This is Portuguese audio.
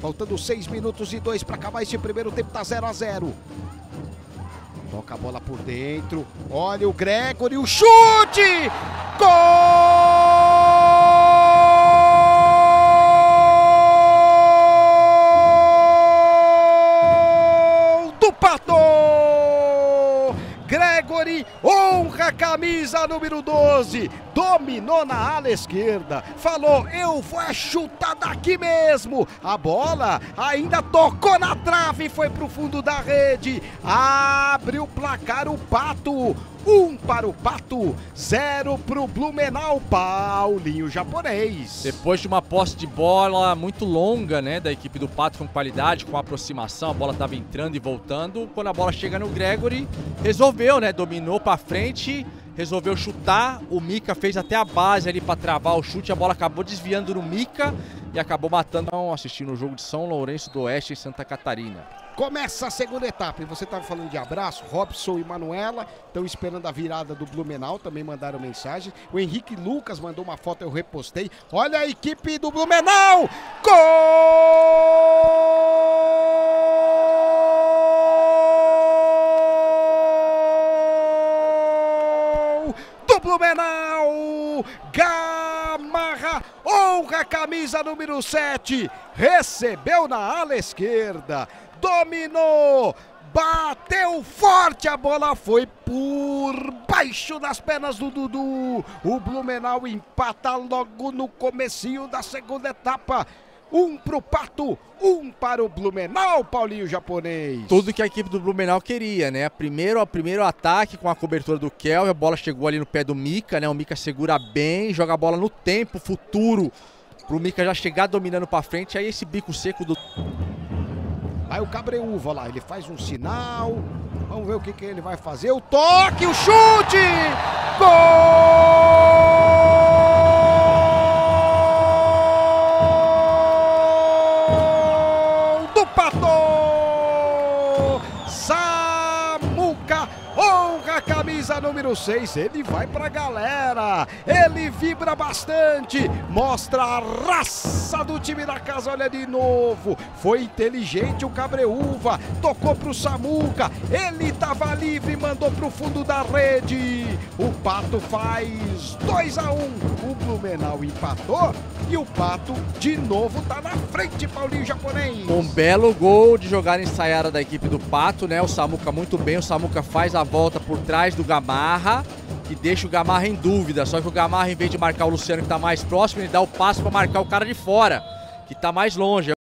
Faltando 6 minutos e 2 para acabar este primeiro tempo, tá 0 a 0 Toca a bola por dentro. Olha o Gregory, o chute! Gol Gregory honra a camisa número 12, dominou na ala esquerda, falou: Eu vou chutar daqui mesmo. A bola ainda tocou na trave foi pro fundo da rede. Abre o placar o Pato. Um para o Pato, zero para o Blumenau, Paulinho japonês. Depois de uma posse de bola muito longa, né, da equipe do Pato com qualidade, com aproximação, a bola estava entrando e voltando. Quando a bola chega no Gregory, resolveu, né, dominou para frente, resolveu chutar. O Mika fez até a base ali para travar o chute, a bola acabou desviando no Mika e acabou matando. Assistindo o jogo de São Lourenço do Oeste em Santa Catarina. Começa a segunda etapa e você estava falando de abraço, Robson e Manuela estão esperando a virada do Blumenau, também mandaram mensagem. O Henrique Lucas mandou uma foto, eu repostei. Olha a equipe do Blumenau! Gol Blumenau! Gamarra honra a camisa número 7, recebeu na ala esquerda dominou, bateu forte, a bola foi por baixo das pernas do Dudu. O Blumenau empata logo no comecinho da segunda etapa. Um pro Pato, um para o Blumenau, Paulinho japonês. Tudo que a equipe do Blumenau queria, né? Primeiro, o primeiro ataque com a cobertura do Kel, a bola chegou ali no pé do Mika, né? O Mika segura bem, joga a bola no tempo futuro pro Mika já chegar dominando para frente. Aí esse bico seco do Aí o Cabreúva lá, ele faz um sinal. Vamos ver o que, que ele vai fazer. O toque, o chute! Gol do Pato! Samuca honra a camisa número 6. Ele vai pra galera. Ele vibra bastante. Mostra a raça do time da casa. Olha de novo. Foi inteligente o Cabreúva. Tocou pro Samuca. Ele tava livre. Mandou pro fundo da rede. O Pato faz 2 a 1 um. O Blumenau empatou. E o Pato de novo tá na frente, Paulinho Japonês. Um belo gol de jogada ensaiada da equipe do Pato, né? O Samuca muito bem. O Samuca faz a volta por trás do Gamarra que deixa o Gamarra em dúvida. Só que o Gamarra, em vez de marcar o Luciano que está mais próximo, ele dá o passo para marcar o cara de fora, que está mais longe.